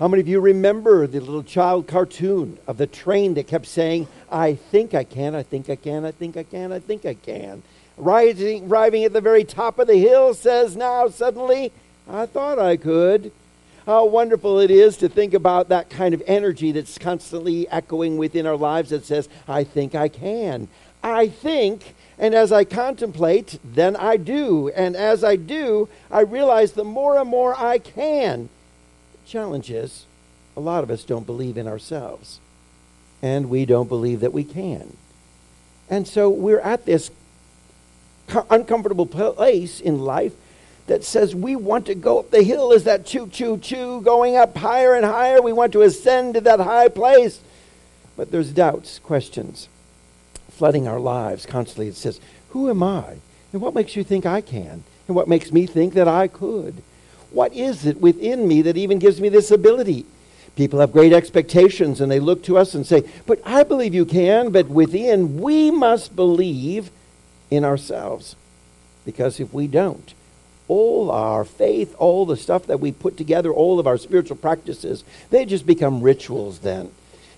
How many of you remember the little child cartoon of the train that kept saying, I think I can, I think I can, I think I can, I think I can? Rising, arriving at the very top of the hill says now suddenly, I thought I could. How wonderful it is to think about that kind of energy that's constantly echoing within our lives that says, I think I can. I think, and as I contemplate, then I do. And as I do, I realize the more and more I can challenge is a lot of us don't believe in ourselves, and we don't believe that we can. And so we're at this uncomfortable place in life that says we want to go up the hill is that choo choo choo going up higher and higher. We want to ascend to that high place. But there's doubts, questions flooding our lives constantly. It says, Who am I? And what makes you think I can? And what makes me think that I could? What is it within me that even gives me this ability? People have great expectations and they look to us and say, But I believe you can, but within, we must believe in ourselves. Because if we don't, all our faith, all the stuff that we put together, all of our spiritual practices, they just become rituals then.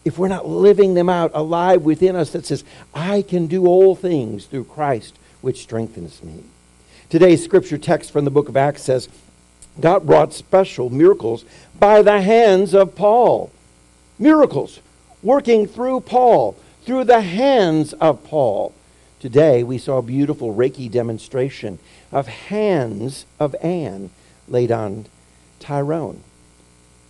If we're not living them out alive within us that says, I can do all things through Christ, which strengthens me. Today's scripture text from the book of Acts says, God brought special miracles by the hands of Paul. Miracles working through Paul, through the hands of Paul. Today we saw a beautiful Reiki demonstration of hands of Anne laid on Tyrone.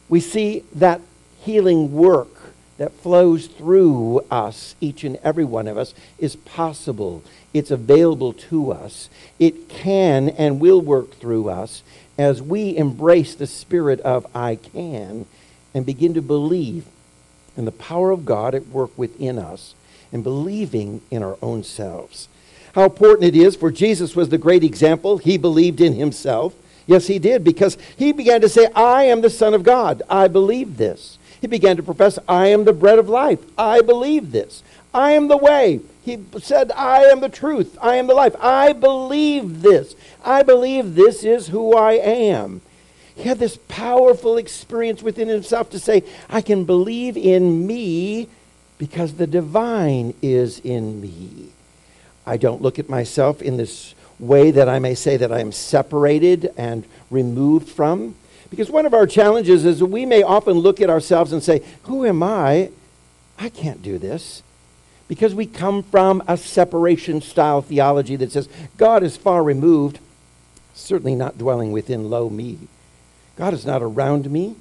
We see that healing work that flows through us, each and every one of us, is possible. It's available to us. It can and will work through us as we embrace the spirit of I can and begin to believe in the power of God at work within us and believing in our own selves. How important it is for Jesus was the great example. He believed in himself. Yes, he did, because he began to say, I am the Son of God. I believe this. He began to profess, I am the bread of life. I believe this. I am the way. He said, I am the truth. I am the life. I believe this. I believe this is who I am. He had this powerful experience within himself to say, I can believe in me because the divine is in me. I don't look at myself in this way that I may say that I am separated and removed from. Because one of our challenges is we may often look at ourselves and say, Who am I? I can't do this because we come from a separation style theology that says God is far removed, certainly not dwelling within low me. God is not around me.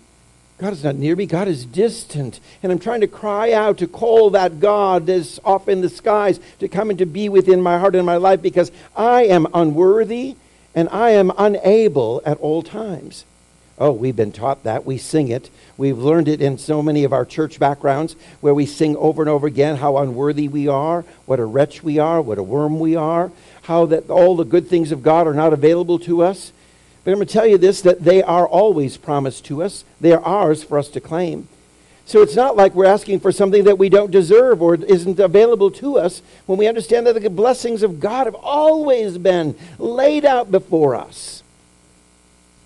God is not near me. God is distant. And I'm trying to cry out to call that God that's off in the skies to come and to be within my heart and my life because I am unworthy and I am unable at all times. Oh, we've been taught that. We sing it. We've learned it in so many of our church backgrounds where we sing over and over again how unworthy we are, what a wretch we are, what a worm we are, how that all the good things of God are not available to us. But I'm going to tell you this that they are always promised to us. They are ours for us to claim. So it's not like we're asking for something that we don't deserve or isn't available to us when we understand that the blessings of God have always been laid out before us.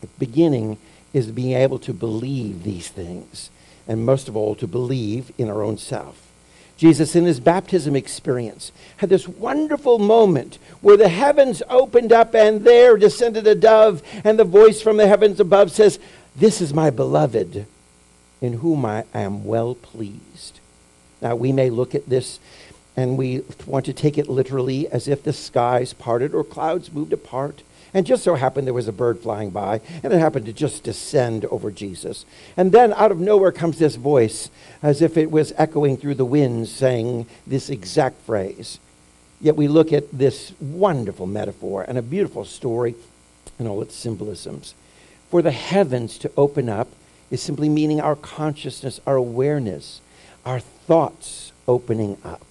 The beginning is being able to believe these things, and most of all, to believe in our own self. Jesus, in his baptism experience, had this wonderful moment where the heavens opened up and there descended a dove, and the voice from the heavens above says, This is my beloved, in whom I am well pleased. Now, we may look at this and we want to take it literally as if the skies parted or clouds moved apart. And just so happened there was a bird flying by, and it happened to just descend over Jesus. And then out of nowhere comes this voice, as if it was echoing through the winds, saying this exact phrase. Yet we look at this wonderful metaphor and a beautiful story and all its symbolisms. For the heavens to open up is simply meaning our consciousness, our awareness, our thoughts opening up.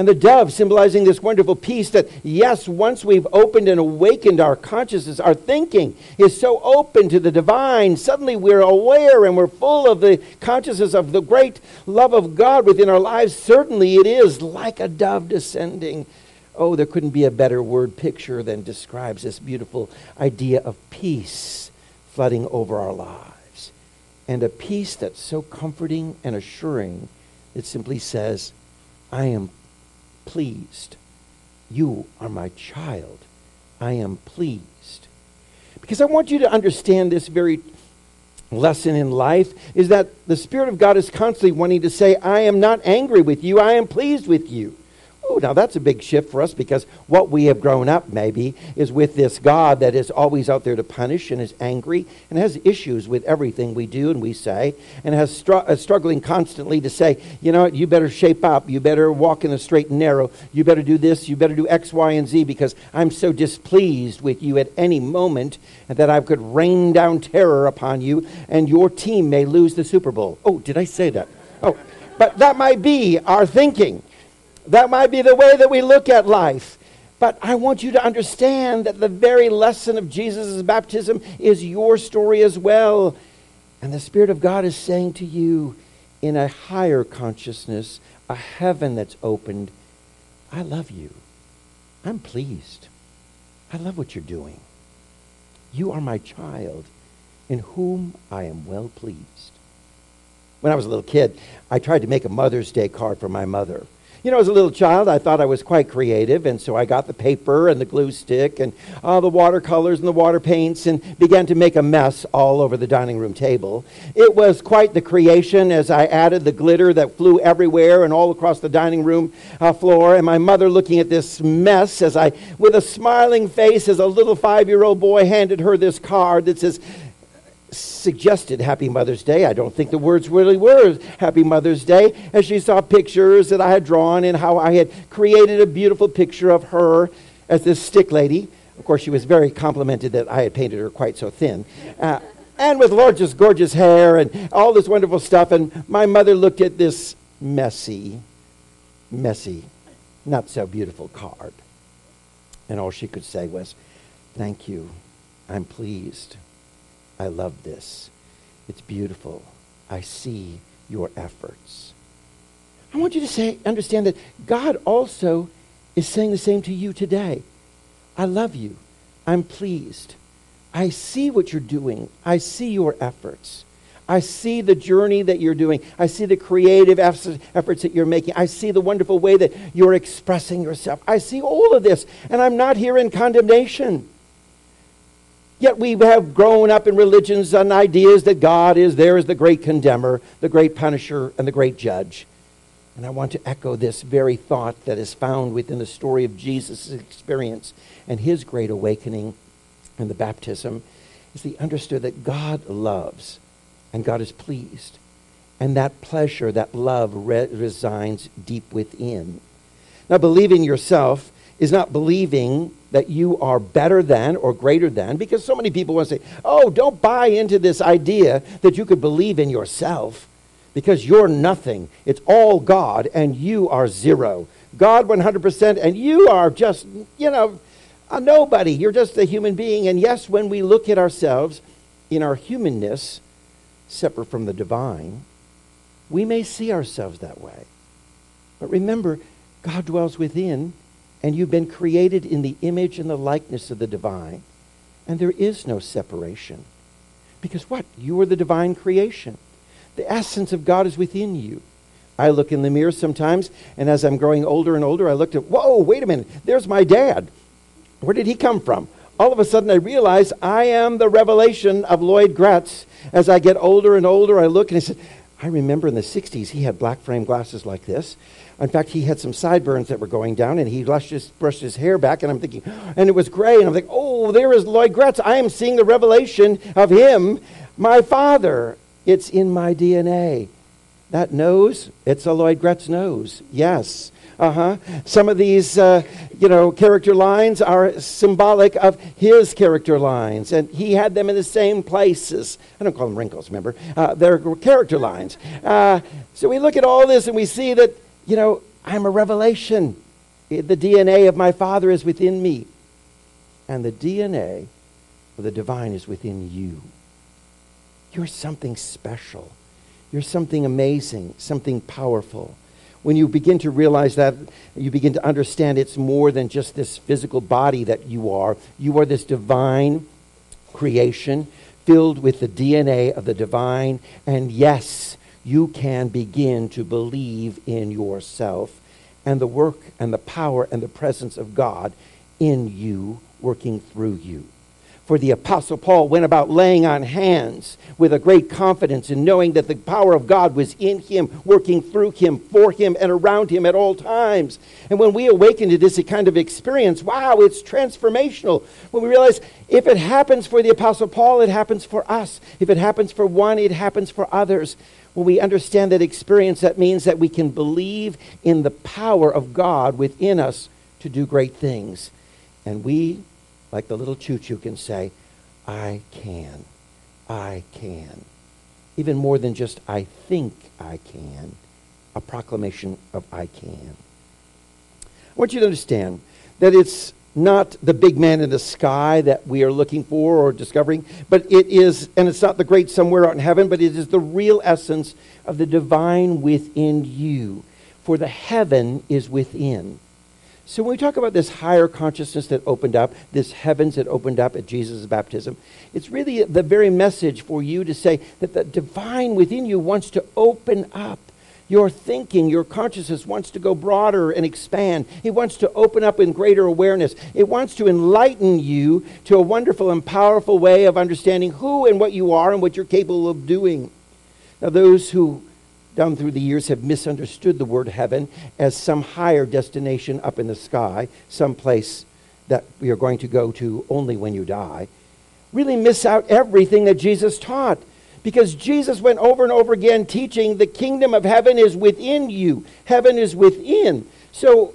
And the dove symbolizing this wonderful peace that, yes, once we've opened and awakened our consciousness, our thinking is so open to the divine, suddenly we're aware and we're full of the consciousness of the great love of God within our lives. Certainly it is like a dove descending. Oh, there couldn't be a better word picture than describes this beautiful idea of peace flooding over our lives. and a peace that's so comforting and assuring it simply says, I am pleased. You are my child. I am pleased. Because I want you to understand this very lesson in life is that the Spirit of God is constantly wanting to say, I am not angry with you, I am pleased with you. Now that's a big shift for us because what we have grown up maybe is with this God that is always out there to punish and is angry and has issues with everything we do and we say and has str- uh, struggling constantly to say, you know, what, you better shape up, you better walk in the straight and narrow, you better do this, you better do X, Y, and Z because I'm so displeased with you at any moment that I could rain down terror upon you and your team may lose the Super Bowl. Oh, did I say that? Oh, but that might be our thinking. That might be the way that we look at life. But I want you to understand that the very lesson of Jesus' baptism is your story as well. And the Spirit of God is saying to you, in a higher consciousness, a heaven that's opened, I love you. I'm pleased. I love what you're doing. You are my child, in whom I am well pleased. When I was a little kid, I tried to make a Mother's Day card for my mother. You know, as a little child, I thought I was quite creative, and so I got the paper and the glue stick and all the watercolors and the water paints and began to make a mess all over the dining room table. It was quite the creation as I added the glitter that flew everywhere and all across the dining room uh, floor, and my mother looking at this mess as I, with a smiling face, as a little five year old boy handed her this card that says, suggested Happy Mother's Day. I don't think the words really were Happy Mother's Day, as she saw pictures that I had drawn and how I had created a beautiful picture of her as this stick lady. Of course, she was very complimented that I had painted her quite so thin. Uh, and with gorgeous, gorgeous hair and all this wonderful stuff. And my mother looked at this messy, messy, not so beautiful card. And all she could say was, Thank you. I'm pleased. I love this. It's beautiful. I see your efforts. I want you to say, understand that God also is saying the same to you today. I love you. I'm pleased. I see what you're doing. I see your efforts. I see the journey that you're doing. I see the creative efforts that you're making. I see the wonderful way that you're expressing yourself. I see all of this, and I'm not here in condemnation. Yet we have grown up in religions and ideas that God is there as the great condemner, the great punisher, and the great judge. And I want to echo this very thought that is found within the story of Jesus' experience and his great awakening and the baptism is he understood that God loves and God is pleased. And that pleasure, that love re- resides deep within. Now, believing yourself is not believing that you are better than or greater than, because so many people want to say, oh, don't buy into this idea that you could believe in yourself because you're nothing. It's all God and you are zero. God 100% and you are just, you know, a nobody. You're just a human being. And yes, when we look at ourselves in our humanness, separate from the divine, we may see ourselves that way. But remember, God dwells within and you've been created in the image and the likeness of the divine. And there is no separation. Because what? You are the divine creation. The essence of God is within you. I look in the mirror sometimes, and as I'm growing older and older, I looked at, whoa, wait a minute, there's my dad. Where did he come from? All of a sudden, I realize I am the revelation of Lloyd Graetz. As I get older and older, I look and I said, I remember in the 60s, he had black frame glasses like this. In fact, he had some sideburns that were going down, and he brushed his, brushed his hair back, and I'm thinking, and it was gray, and I'm thinking, oh, there is Lloyd Graetz. I am seeing the revelation of him, my father. It's in my DNA. That nose, it's a Lloyd Graetz nose. Yes. Uh huh. Some of these, uh, you know, character lines are symbolic of his character lines, and he had them in the same places. I don't call them wrinkles, remember? Uh, they're character lines. Uh, so we look at all this and we see that you know, I'm a revelation. The DNA of my Father is within me. And the DNA of the divine is within you. You're something special. You're something amazing, something powerful. When you begin to realize that, you begin to understand it's more than just this physical body that you are. You are this divine creation filled with the DNA of the divine. And yes, you can begin to believe in yourself and the work and the power and the presence of God in you, working through you. For the Apostle Paul went about laying on hands with a great confidence in knowing that the power of God was in him, working through him, for him, and around him at all times. And when we awaken to this kind of experience, wow, it's transformational. When we realize if it happens for the Apostle Paul, it happens for us. If it happens for one, it happens for others. When we understand that experience, that means that we can believe in the power of God within us to do great things. And we like the little choo choo can say, I can. I can. Even more than just I think I can, a proclamation of I can. I want you to understand that it's not the big man in the sky that we are looking for or discovering, but it is, and it's not the great somewhere out in heaven, but it is the real essence of the divine within you. For the heaven is within. So when we talk about this higher consciousness that opened up, this heavens that opened up at Jesus' baptism, it's really the very message for you to say that the divine within you wants to open up. Your thinking, your consciousness wants to go broader and expand. It wants to open up in greater awareness. It wants to enlighten you to a wonderful and powerful way of understanding who and what you are and what you're capable of doing. Now, those who down through the years have misunderstood the word heaven as some higher destination up in the sky, some place that we are going to go to only when you die, really miss out everything that Jesus taught. Because Jesus went over and over again teaching the kingdom of heaven is within you. Heaven is within. So,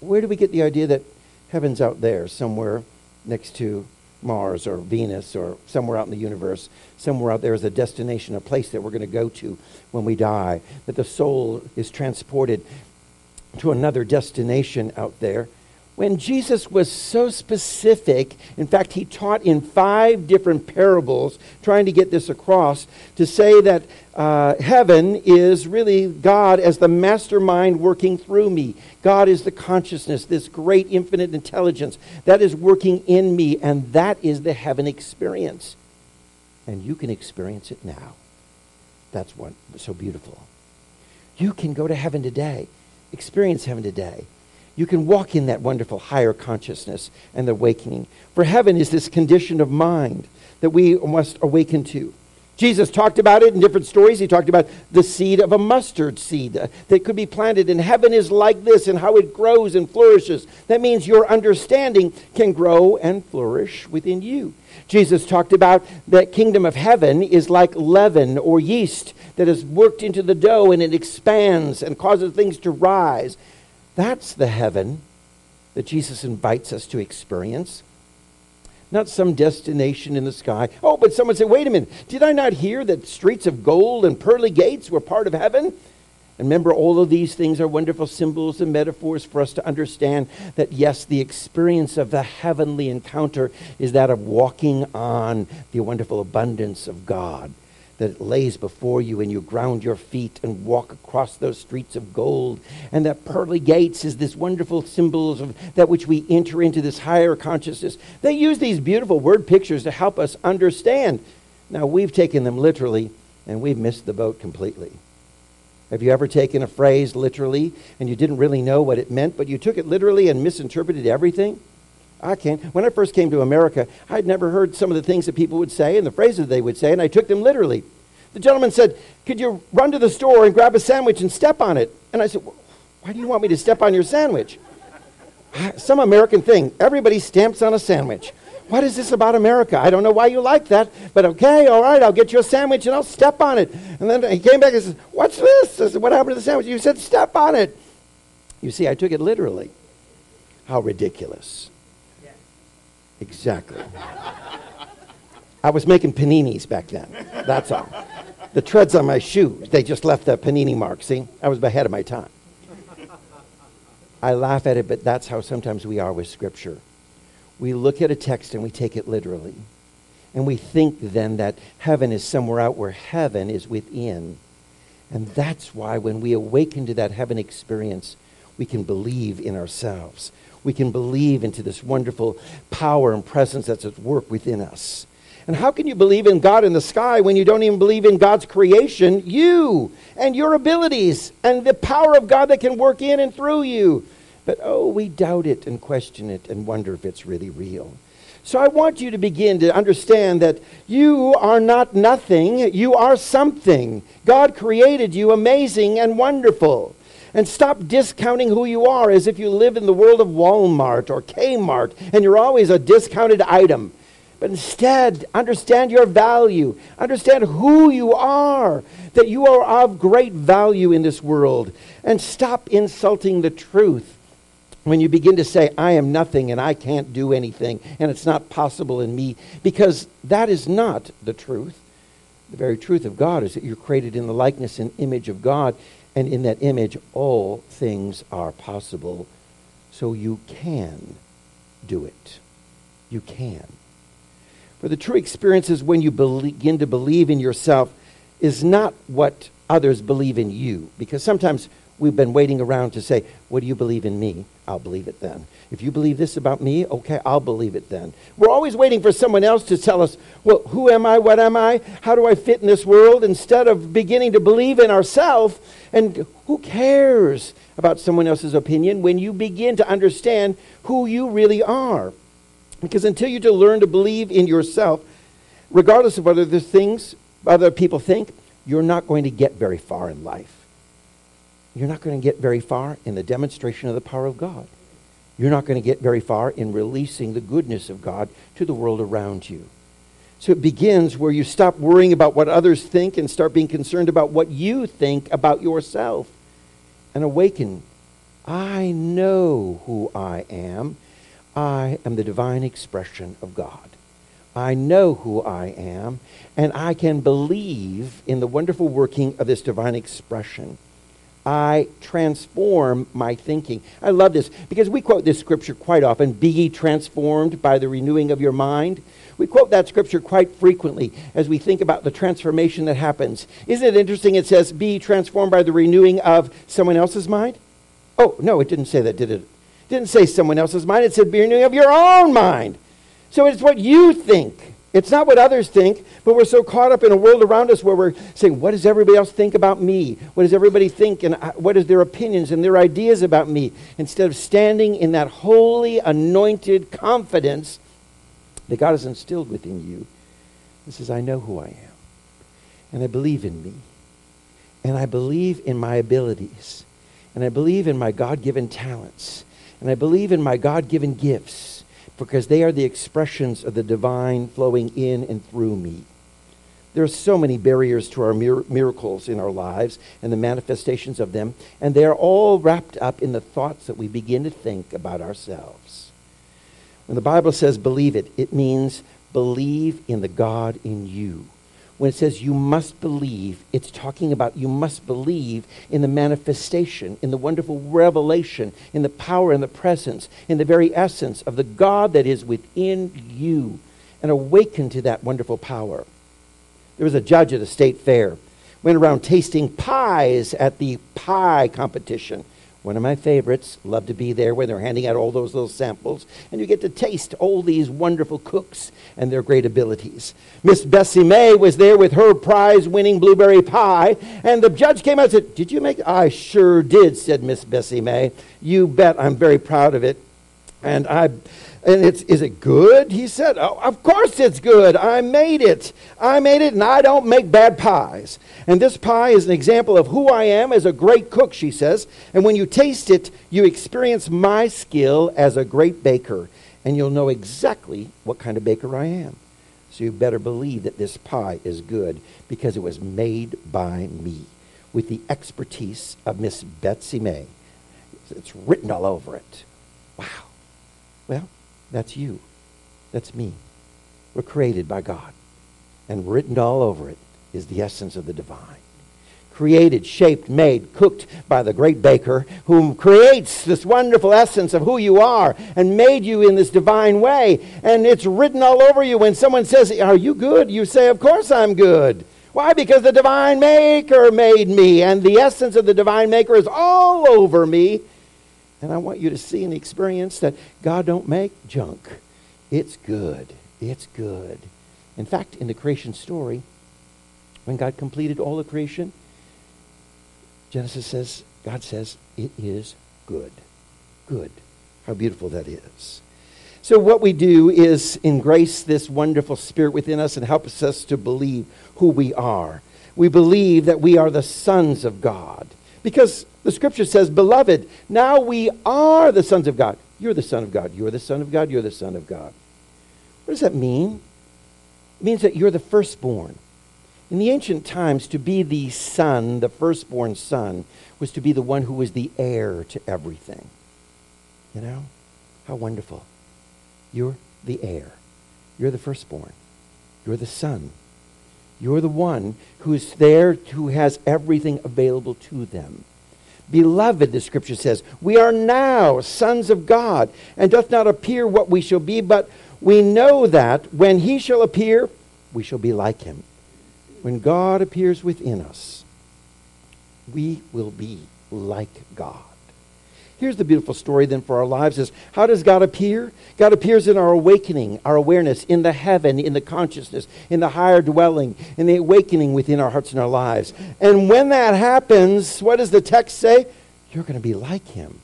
where do we get the idea that heaven's out there somewhere next to Mars or Venus or somewhere out in the universe, somewhere out there is a destination, a place that we're going to go to when we die, that the soul is transported to another destination out there when Jesus was so specific, in fact, he taught in five different parables, trying to get this across, to say that uh, heaven is really God as the mastermind working through me. God is the consciousness, this great infinite intelligence that is working in me, and that is the heaven experience. And you can experience it now. That's what so beautiful. You can go to heaven today, experience heaven today you can walk in that wonderful higher consciousness and the awakening. For heaven is this condition of mind that we must awaken to. Jesus talked about it in different stories. He talked about the seed of a mustard seed uh, that could be planted, and heaven is like this and how it grows and flourishes. That means your understanding can grow and flourish within you. Jesus talked about that kingdom of heaven is like leaven or yeast that is worked into the dough and it expands and causes things to rise. That's the heaven that Jesus invites us to experience. Not some destination in the sky. Oh, but someone said, wait a minute, did I not hear that streets of gold and pearly gates were part of heaven? And remember, all of these things are wonderful symbols and metaphors for us to understand that, yes, the experience of the heavenly encounter is that of walking on the wonderful abundance of God that it lays before you and you ground your feet and walk across those streets of gold. And that pearly gates is this wonderful symbol of that which we enter into this higher consciousness. They use these beautiful word pictures to help us understand. Now we've taken them literally and we've missed the boat completely. Have you ever taken a phrase literally and you didn't really know what it meant but you took it literally and misinterpreted everything I can't. When I first came to America, I'd never heard some of the things that people would say and the phrases they would say, and I took them literally. The gentleman said, Could you run to the store and grab a sandwich and step on it? And I said, Why do you want me to step on your sandwich? Some American thing. Everybody stamps on a sandwich. What is this about America? I don't know why you like that, but okay, all right, I'll get you a sandwich and I'll step on it. And then he came back and said, What's this? I said, What happened to the sandwich? You said, Step on it. You see, I took it literally. How ridiculous. Exactly. I was making paninis back then. That's all. The treads on my shoes, they just left the panini mark. See, I was ahead of my time. I laugh at it, but that's how sometimes we are with Scripture. We look at a text and we take it literally. And we think then that heaven is somewhere out where heaven is within. And that's why when we awaken to that heaven experience, we can believe in ourselves we can believe into this wonderful power and presence that's at work within us. And how can you believe in God in the sky when you don't even believe in God's creation, you, and your abilities, and the power of God that can work in and through you? But oh, we doubt it and question it and wonder if it's really real. So I want you to begin to understand that you are not nothing, you are something. God created you amazing and wonderful. And stop discounting who you are as if you live in the world of Walmart or Kmart and you're always a discounted item. But instead, understand your value. Understand who you are, that you are of great value in this world. And stop insulting the truth when you begin to say, I am nothing and I can't do anything and it's not possible in me, because that is not the truth. The very truth of God is that you're created in the likeness and image of God, and in that image, all things are possible. So you can do it. You can. For the true experience is when you begin to believe in yourself, is not what others believe in you. Because sometimes we've been waiting around to say, What do you believe in me? I'll believe it then. If you believe this about me, okay, I'll believe it then. We're always waiting for someone else to tell us, Well, who am I? What am I? How do I fit in this world? Instead of beginning to believe in ourselves and who cares about someone else's opinion when you begin to understand who you really are? Because until you to learn to believe in yourself, regardless of whether the things other people think, you're not going to get very far in life. You're not going to get very far in the demonstration of the power of God. You're not going to get very far in releasing the goodness of God to the world around you. So it begins where you stop worrying about what others think and start being concerned about what you think about yourself. And awaken. I know who I am. I am the divine expression of God. I know who I am, and I can believe in the wonderful working of this divine expression. I transform my thinking. I love this because we quote this scripture quite often Be ye transformed by the renewing of your mind. We quote that scripture quite frequently as we think about the transformation that happens. Isn't it interesting? It says, Be transformed by the renewing of someone else's mind. Oh, no, it didn't say that, did it? It didn't say someone else's mind. It said, Be renewing of your own mind. So it's what you think. It's not what others think, but we're so caught up in a world around us where we're saying, What does everybody else think about me? What does everybody think? And uh, what is their opinions and their ideas about me? Instead of standing in that holy, anointed confidence that God has instilled within you. He says, I know who I am. And I believe in me. And I believe in my abilities. And I believe in my God given talents. And I believe in my God given gifts because they are the expressions of the divine flowing in and through me. There are so many barriers to our mir- miracles in our lives and the manifestations of them, and they are all wrapped up in the thoughts that we begin to think about ourselves. When the Bible says believe it, it means believe in the God in you. When it says you must believe, it's talking about you must believe in the manifestation, in the wonderful revelation, in the power and the presence, in the very essence of the God that is within you, and awaken to that wonderful power. There was a judge at a state fair, went around tasting pies at the pie competition. One of my favorites. Love to be there when they're handing out all those little samples. And you get to taste all these wonderful cooks and their great abilities. Miss Bessie May was there with her prize winning blueberry pie. And the judge came out and said, Did you make it? I sure did, said Miss Bessie May. You bet. I'm very proud of it. And I and it's, is it good? He said, oh, Of course it's good. I made it. I made it, and I don't make bad pies. And this pie is an example of who I am as a great cook, she says. And when you taste it, you experience my skill as a great baker, and you'll know exactly what kind of baker I am. So you better believe that this pie is good because it was made by me with the expertise of Miss Betsy May. It's written all over it. Wow. Well, that's you. That's me. We're created by God. And written all over it is the essence of the divine. Created, shaped, made, cooked by the great baker who creates this wonderful essence of who you are and made you in this divine way. And it's written all over you. When someone says, Are you good? You say, Of course I'm good. Why? Because the divine maker made me, and the essence of the divine maker is all over me and I want you to see and experience that God don't make junk. It's good. It's good. In fact, in the creation story, when God completed all of creation, Genesis says, God says, it is good. Good. How beautiful that is. So, what we do is embrace this wonderful spirit within us and helps us to believe who we are. We believe that we are the sons of God. Because the scripture says, Beloved, now we are the sons of God. You're the son of God. You're the son of God. You're the son of God. What does that mean? It means that you're the firstborn. In the ancient times, to be the son, the firstborn son, was to be the one who was the heir to everything. You know? How wonderful. You're the heir. You're the firstborn. You're the son. You're the one who's there, who has everything available to them. Beloved, the scripture says, we are now sons of God, and doth not appear what we shall be, but we know that when he shall appear, we shall be like him. When God appears within us, we will be like God. Here's the beautiful story then for our lives is how does God appear? God appears in our awakening, our awareness, in the heaven, in the consciousness, in the higher dwelling, in the awakening within our hearts and our lives. And when that happens, what does the text say? You're going to be like him.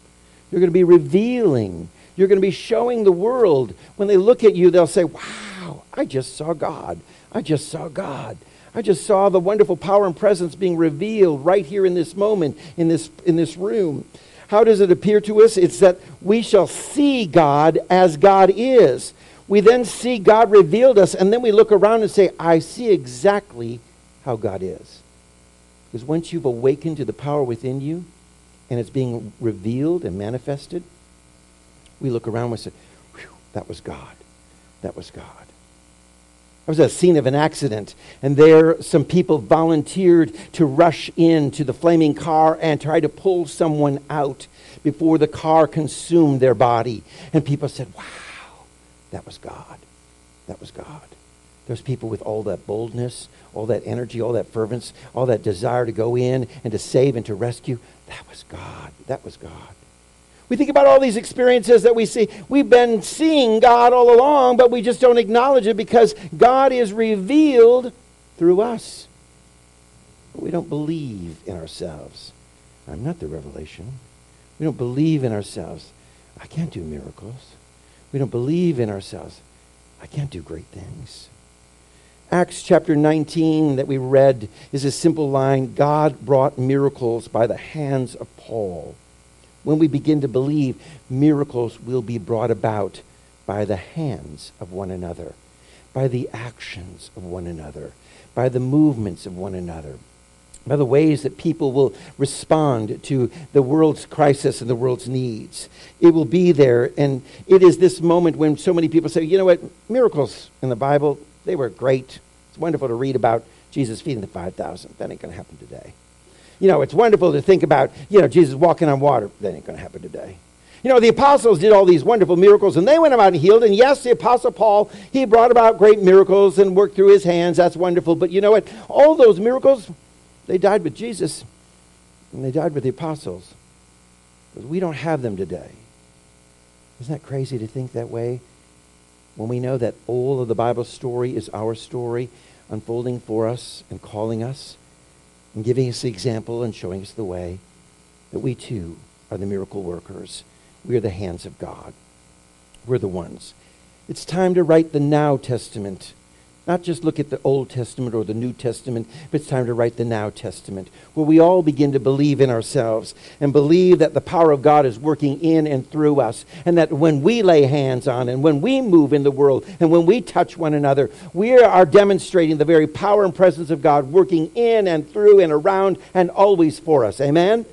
You're going to be revealing. You're going to be showing the world. When they look at you, they'll say, Wow, I just saw God. I just saw God. I just saw the wonderful power and presence being revealed right here in this moment, in this, in this room. How does it appear to us? It's that we shall see God as God is. We then see God revealed us, and then we look around and say, I see exactly how God is. Because once you've awakened to the power within you, and it's being revealed and manifested, we look around and we say, that was God. That was God. I was at a scene of an accident, and there some people volunteered to rush into the flaming car and try to pull someone out before the car consumed their body. And people said, Wow, that was God. That was God. Those people with all that boldness, all that energy, all that fervence, all that desire to go in and to save and to rescue, that was God. That was God. We think about all these experiences that we see. We've been seeing God all along, but we just don't acknowledge it because God is revealed through us. But we don't believe in ourselves. I'm not the revelation. We don't believe in ourselves. I can't do miracles. We don't believe in ourselves. I can't do great things. Acts chapter 19 that we read is a simple line God brought miracles by the hands of Paul when we begin to believe, miracles will be brought about by the hands of one another, by the actions of one another, by the movements of one another, by the ways that people will respond to the world's crisis and the world's needs. It will be there. And it is this moment when so many people say, you know what, miracles in the Bible, they were great. It's wonderful to read about Jesus feeding the 5,000. That ain't going to happen today. You know, it's wonderful to think about, you know, Jesus walking on water. That ain't going to happen today. You know, the apostles did all these wonderful miracles and they went about and healed. And yes, the apostle Paul, he brought about great miracles and worked through his hands. That's wonderful. But you know what? All those miracles, they died with Jesus and they died with the apostles. But we don't have them today. Isn't that crazy to think that way? When we know that all of the Bible story is our story unfolding for us and calling us and giving us the example and showing us the way that we too are the miracle workers. We are the hands of God. We're the ones. It's time to write the Now Testament not just look at the Old Testament or the New Testament, but it's time to write the Now Testament, where we all begin to believe in ourselves and believe that the power of God is working in and through us, and that when we lay hands on and when we move in the world and when we touch one another, we are demonstrating the very power and presence of God working in and through and around and always for us. Amen?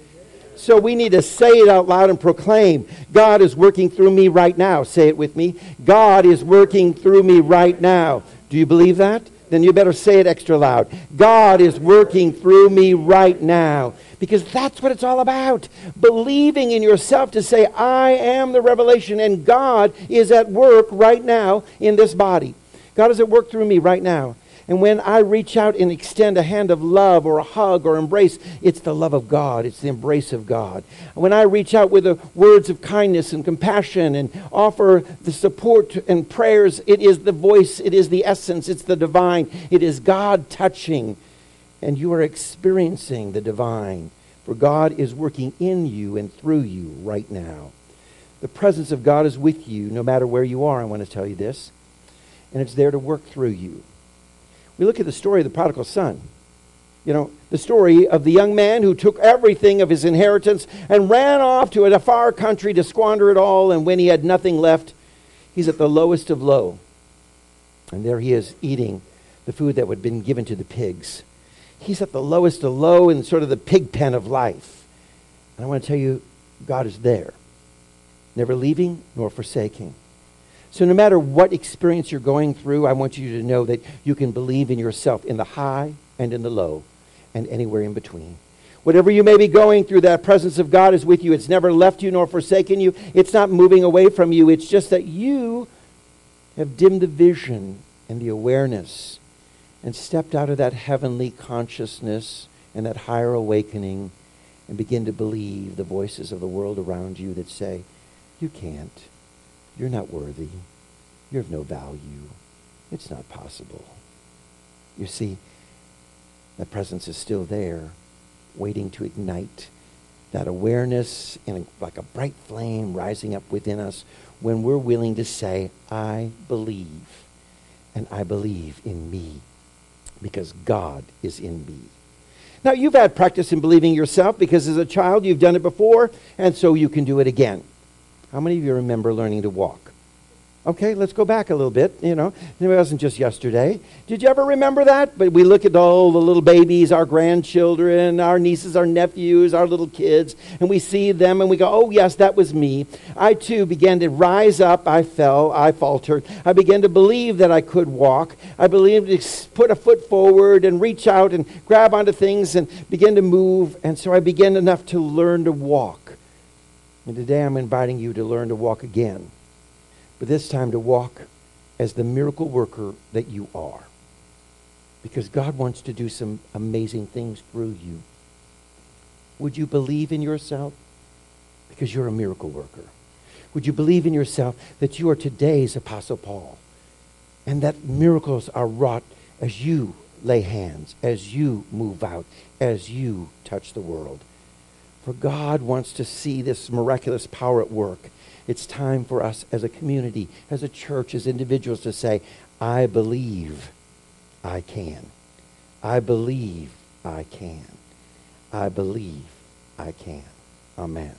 So we need to say it out loud and proclaim God is working through me right now. Say it with me. God is working through me right now. Do you believe that? Then you better say it extra loud. God is working through me right now. Because that's what it's all about. Believing in yourself to say, I am the revelation, and God is at work right now in this body. God is at work through me right now. And when I reach out and extend a hand of love or a hug or embrace, it's the love of God. It's the embrace of God. When I reach out with the words of kindness and compassion and offer the support and prayers, it is the voice, it is the essence, it's the divine. It is God touching. And you are experiencing the divine. For God is working in you and through you right now. The presence of God is with you no matter where you are. I want to tell you this. And it's there to work through you. We look at the story of the prodigal son. You know, the story of the young man who took everything of his inheritance and ran off to a far country to squander it all, and when he had nothing left, he's at the lowest of low. And there he is eating the food that had been given to the pigs. He's at the lowest of low in sort of the pig pen of life. And I want to tell you, God is there, never leaving nor forsaking. So, no matter what experience you're going through, I want you to know that you can believe in yourself in the high and in the low and anywhere in between. Whatever you may be going through, that presence of God is with you. It's never left you nor forsaken you. It's not moving away from you. It's just that you have dimmed the vision and the awareness and stepped out of that heavenly consciousness and that higher awakening and begin to believe the voices of the world around you that say, You can't. You're not worthy. You're of no value. It's not possible. You see, that presence is still there, waiting to ignite that awareness in a, like a bright flame rising up within us when we're willing to say, I believe, and I believe in me, because God is in me. Now, you've had practice in believing yourself because as a child you've done it before, and so you can do it again. How many of you remember learning to walk? Okay, let's go back a little bit. You know, it wasn't just yesterday. Did you ever remember that? But we look at all the little babies, our grandchildren, our nieces, our nephews, our little kids, and we see them and we go, oh, yes, that was me. I too began to rise up. I fell. I faltered. I began to believe that I could walk. I believed to put a foot forward and reach out and grab onto things and begin to move. And so I began enough to learn to walk. And today I'm inviting you to learn to walk again, but this time to walk as the miracle worker that you are. Because God wants to do some amazing things through you. Would you believe in yourself? Because you're a miracle worker. Would you believe in yourself that you are today's Apostle Paul and that miracles are wrought as you lay hands, as you move out, as you touch the world? For God wants to see this miraculous power at work. It's time for us as a community, as a church, as individuals to say, I believe I can. I believe I can. I believe I can. Amen.